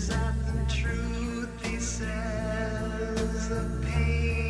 Is that the truth he says the pain.